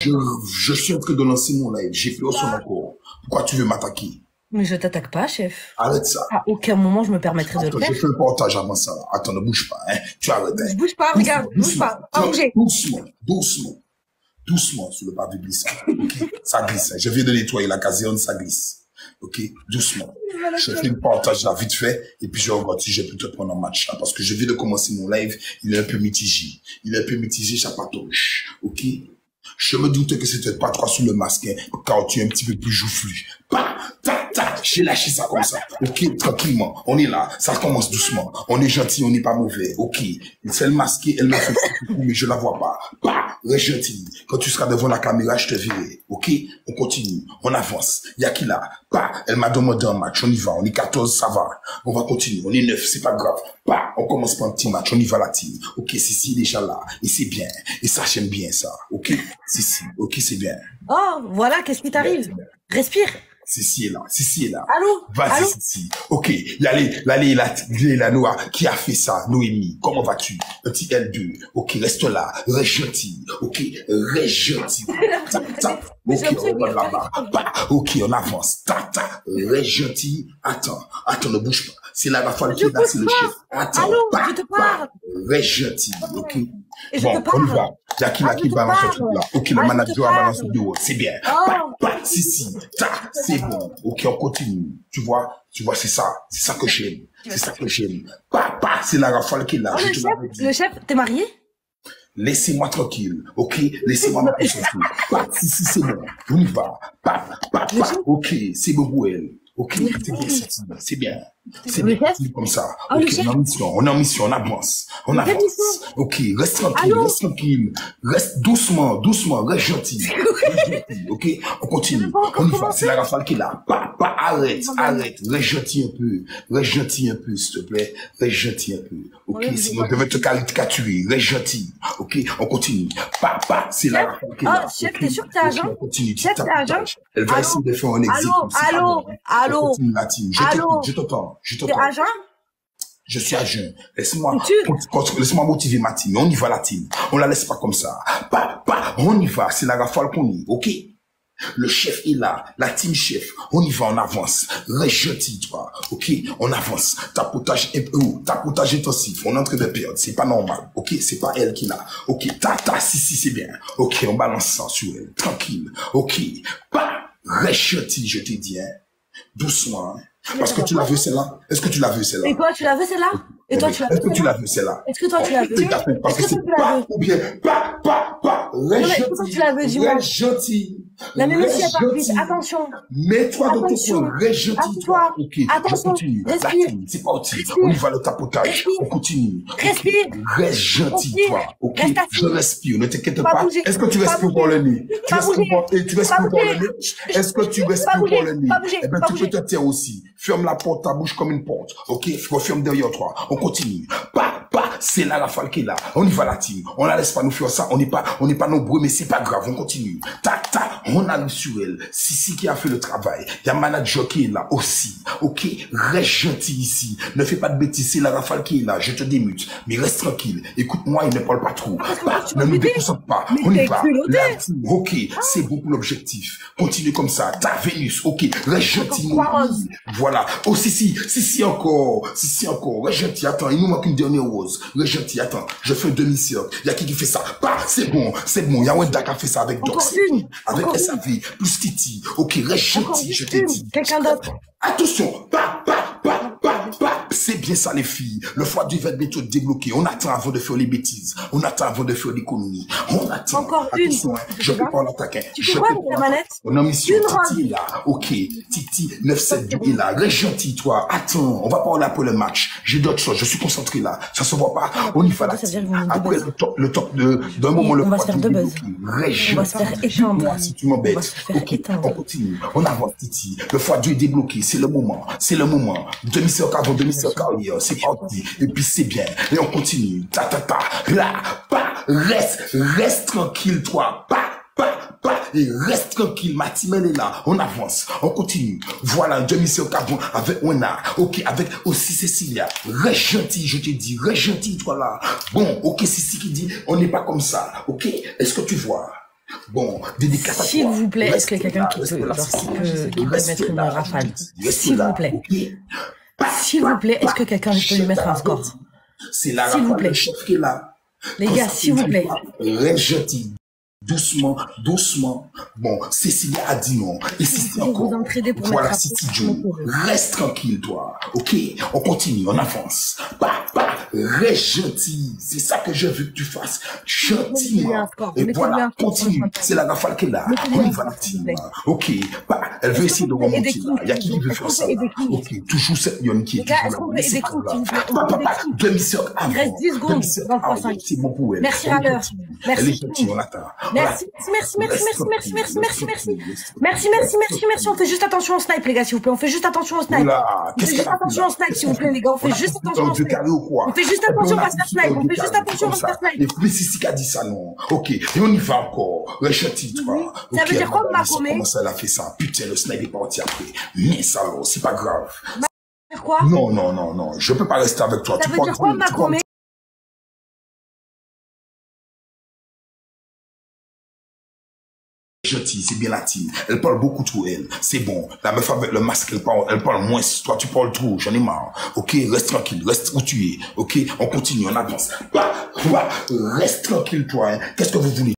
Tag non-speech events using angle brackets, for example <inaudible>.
Je, je suis en train de lancer mon live. J'ai sur mon corps. Pourquoi tu veux m'attaquer? Mais je t'attaque pas, chef. Arrête ça. À aucun moment je me permettrai de le je faire. fais un portage avant ça. Attends, ne bouge pas. Hein. Tu arrêtes. Hein. Je bouge pas, regarde, bouge pas, pas Tiens, bouger. Doucement, doucement. Doucement sur le pavé glissant. <laughs> Ça glisse. hein. Je viens de nettoyer la caserne, ça glisse. Ok, doucement. Je fais une partage là vite fait et puis je regarde si je peux te prendre en match là parce que je viens de commencer mon live, il est un peu mitigé. Il est un peu mitigé, ça patouche. Ok? Je me doutais que c'était pas trop sous le masque, hein, car tu es un petit peu plus joufflu. Tac, tac, j'ai lâché ça comme ça. Ok, tranquillement, on est là, ça commence doucement. On est gentil, on n'est pas mauvais. Ok, c'est le masqué, elle me fait mais je la vois pas. Pas, reste gentil. Quand tu seras devant la caméra, je te verrai. Ok, on continue, on avance. Y a qui là? Pas, elle m'a demandé un match, on y va, on est 14, ça va. On va continuer, on est 9, c'est pas grave. Pas, on commence par un petit match, on y va la team. Ok, si, si, déjà là, et c'est bien. Et ça, j'aime bien ça. Ok, si, si, ok, c'est bien. Oh, voilà, qu'est-ce qui t'arrive? Respire. Sissi est là, Sissi est là. Allô? Vas-y, Sissi. Ok, a les, la, la, qui a fait ça, Noémie. Comment vas-tu? Petit L2. Ok, reste là. Reste gentil. Ok, reste gentil. <laughs> Tac. Mais Ok, on va là-bas. Bah, ok, on avance. Tac, tac. Reste gentil. Attends, attends, ne bouge pas. C'est la rafale qui est là, c'est le chef. Attends, Allô, bah, je te bah. parle. Reste gentil. Ok. Et je Bon, on y va. Il y a qui là Ah, qui balance parle. truc là. Ok, le Ah, manager a balancé de haut. C'est bien. Oh. Si, si. C'est bon. Ok, on continue. Tu vois, tu vois, c'est ça. C'est ça que j'aime. C'est ça que j'aime. Bah, c'est la rafale qui est là. Oh, le chef, t'es marié? Laissez-moi tranquille, ok Laissez-moi me concentrer. Si, si, c'est bon. On y va. Pas, pas, pas. Ok, c'est bon, elle. Ok, c'est bien, c'est bien, comme ça. Le Ok, on est en mission, on est en mission, on avance. On avance. Ok, reste tranquille, reste tranquille. Reste doucement, doucement, reste gentil. <laughs> Ok? On continue. On y va, c'est la rafale qui est là. Pas, arrête, arrête. Gentil un peu. Gentil un peu, s'il te plaît. Gentil un peu. Ok, Oui, sinon oui. je vais te caricaturer. Gentil. Ok, on continue. Pas, c'est là. Ah, chef, ok t'es sûr que t'es agent on continue. Chef, t'es agent. Elle va Allô? essayer de faire un exit. Allô? Allô? Allô? On. Je t'écoute, je t'entends. Je T'es t'entends. agent Je suis agent. Laisse-moi, Tu- contre- laisse-moi motiver ma team. On y va, la team. On la laisse pas comme ça. Pas, pas, on y va. C'est la rafale qu'on y, ok? Le chef est là, la team chef. On y va, on avance. Gentil, toi. Ok? On avance. Tapotage, imp- oh, tapotage intensif. On est en train de perdre. C'est pas normal. Ok? C'est pas elle qui l'a. Ok? Ta, ta, si, si, c'est bien. Ok, on balance ça sur elle. Tranquille. Ok? Pas, gentil, je t'ai dit, hein. Doucement, hein. Parce que tu l'as vu, celle-là? Est-ce que tu l'as vu, celle-là? Et toi, tu l'as vu celle-là? Et toi, tu l'as Est-ce vu que tu l'as vu, celle-là? Est-ce que toi, tu l'as vu? parce que Est-ce que c'est pas, ou bien, pas, pas, pas, mais est-ce que tu l'as vu, dis-moi? Part vite, gentil. attention Mets-toi dans ton coin, reste gentil, Attention. toi. Ok, je Attention. continue. Respire. c'est parti. Respire. On y va, le tapotage. On continue. Respire. Reste gentil, Respire. toi. Ok. Je respire, ne t'inquiète Pas pas. Est-ce que tu Pas respires par le nez? Tu Pas respires Pas respires par le nez? Est-ce que tu Pas respires bouger. le nez? Pas. Eh Pas tu peux te taire aussi. Ferme la porte, ta bouche comme une porte. Ok? Referme derrière toi. On continue. Pas, pas, c'est là la rafale qui est là. On y va, la team. On la laisse pas nous faire ça. On n'est pas, on n'est pas nombreux, mais c'est pas grave. On continue. Tac, tac. On arrive sur elle. Sissi qui a fait le travail. Il y a manager qui est là aussi. Ok? Reste gentil ici. Ne fais pas de bêtises. C'est la rafale qui est là. Je te démute. Mais reste tranquille. Écoute-moi et ne parle pas trop. Tu ne nous déconcentre pas. Mais On y va. culotté. La team. Ok. C'est bon pour l'objectif. Continue comme ça. Ta Vénus. Ok. Reste gentil. Voilà. Oh, si, si, si, si, encore. Si, si, encore. Reste gentil. Attends, il nous manque une dernière rose. Reste gentil. Attends, je fais un demi-cercle. Il y a qui qui fait ça? Pas, c'est bon, c'est bon. Il y a Wenda qui a fait ça avec une? Avec Encore une. SAV, plus Titi. Ok, reste gentil, je une. dit. Quelqu'un d'autre. Attention, pas, pas, pas, pas, pas. C'est bien ça, les filles. Le foie du va être bientôt débloqué. On attend avant de faire les bêtises. On attend avant de faire l'économie. On attend. Encore une. Hein. Je peux pas l'attaquer. Tu Je peux pas ta l'attaquer. On en mission. Titi est là. Ok. Titi, 9-7 est là. Reste gentil, toi. Attends. On va pas en après le match. J'ai d'autres choses. Je suis concentré là. Ça se voit pas. On y va là. Après le top, le top de, d'un moment, le on va foie se faire du deux buzz. Reste On va se faire éteindre. Si tu m'embêtes. Ok. On continue. On avance, Titi. Le foie Dieu est débloqué. C'est le moment. C'est le moment. Demi-cercle avant demi-cercle arrière. C'est parti. Et puis c'est bien. Et on continue. Ta, ta, ta. Là. Pas. Reste. Reste tranquille, toi. Pas. Pas, pas, et reste tranquille, ma elle est là, on avance, on continue. Voilà, demi-cercle avant, avec Wena, ok, avec aussi Cécilia. Reste gentil, je te dis, reste gentil, toi là. Bon, ok, c'est ce qui dit, on n'est pas comme ça, ok? Est-ce que tu vois? Bon, dédicace S'il vous plaît, est-ce qu'il y a quelqu'un qui peut, qui peut, qui peut mettre une rafale? S'il vous plaît. S'il vous plaît, est-ce que quelqu'un peut lui mettre un score? S'il vous plaît. Les gars, s'il vous plaît. Doucement, doucement. Bon, Cécilia a dit non. Et si c'est encore. pour Voilà, mots. Reste tranquille, toi. Ok? On continue, on avance. Pas, pas. Reste gentil. C'est ça que je veux que tu fasses. Gentiment. Et voilà, continue. C'est la rafale qui est là. Mettez-lui On y va, la team. Ok. Pas. Elle veut essayer de remonter là. Il y a qui veut faire ça? Ok. Toujours cette lionne qui est toujours là. Papa, papa, demi-sœur avant. reste 10 secondes prochain. C'est bon pour elle. Merci, Râleur. gentille. Merci, Elle est gentille, on attend. Merci, merci, merci, merci, merci, merci, merci, merci. Merci, merci, merci, merci. On fait juste attention au snipe, les gars, s'il vous plaît. On fait juste attention au snipe. On fait juste attention au snipe, s'il vous plaît, les gars. On fait juste attention au snipe. On fait juste attention On à faire snipe. On fait juste attention à faire snipe. Puis, c'est ce qu'a dit ça, non. Ok, et on y va encore. Rechati, toi. Oui. Ça veut dire quoi, Macomé Comment ça, elle a fait ça? Putain, le snipe est parti après. Mais ça, c'est pas grave. Quoi? Non, non, non, non. Je peux pas rester avec toi. Ça Tu veut dire quoi, Macomé Gentil, c'est bien la team. Elle parle beaucoup trop, elle. C'est bon. La meuf avec le masque, elle parle, elle parle moins. Toi, tu parles trop. J'en ai marre. Ok, reste tranquille. Reste où tu es. Ok, on continue, on avance. Bah, bah, reste tranquille, toi. hein. Qu'est-ce que vous voulez?